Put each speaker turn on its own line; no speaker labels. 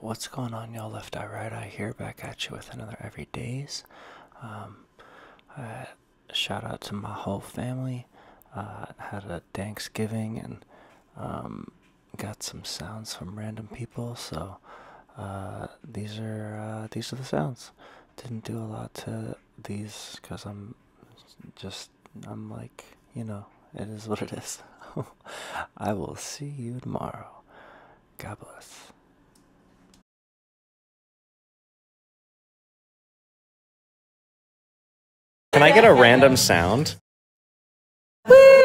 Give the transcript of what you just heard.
What's going on, y'all? Left Eye, Right Eye here, back at you with another Everydays. Um, shout out to my whole family. Uh, had a Thanksgiving and um, got some sounds from random people. So uh, these are uh, these are the sounds. Didn't do a lot to these because I'm just I'm like you know it is what it is. I will see you tomorrow. God bless.
Can I get a random sound? Woo!